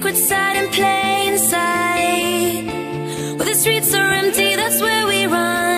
liquid side and plain sight. Where the streets are empty, that's where we run.